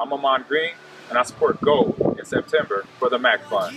I'm Amon Green, and I support Gold in September for the MAC Fund.